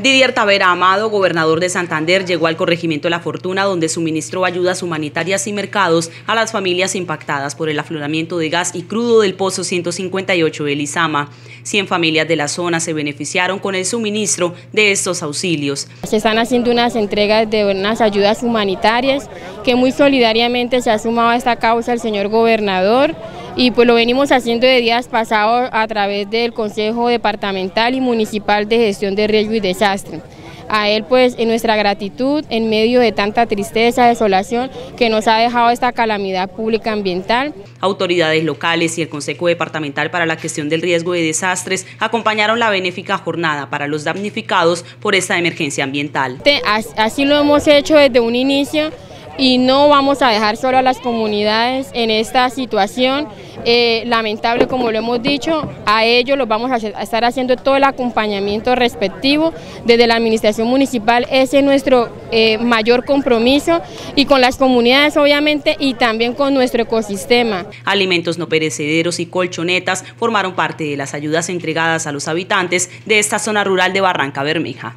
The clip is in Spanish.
Didier Tavera Amado, gobernador de Santander, llegó al corregimiento La Fortuna, donde suministró ayudas humanitarias y mercados a las familias impactadas por el afloramiento de gas y crudo del Pozo 158 de Lizama. 100 familias de la zona se beneficiaron con el suministro de estos auxilios. Se están haciendo unas entregas de unas ayudas humanitarias que muy solidariamente se ha sumado a esta causa el señor gobernador y pues lo venimos haciendo de días pasados a través del Consejo Departamental y Municipal de Gestión de Riesgo y Desastre. A él pues en nuestra gratitud en medio de tanta tristeza, desolación que nos ha dejado esta calamidad pública ambiental. Autoridades locales y el Consejo Departamental para la Gestión del Riesgo de Desastres acompañaron la benéfica jornada para los damnificados por esta emergencia ambiental. Así lo hemos hecho desde un inicio y no vamos a dejar solo a las comunidades en esta situación eh, lamentable como lo hemos dicho, a ellos los vamos a, estar haciendo todo el acompañamiento respectivo desde la administración municipal, ese es nuestro eh, mayor compromiso y con las comunidades obviamente y también con nuestro ecosistema. Alimentos no perecederos y colchonetas formaron parte de las ayudas entregadas a los habitantes de esta zona rural de Barranca Bermeja.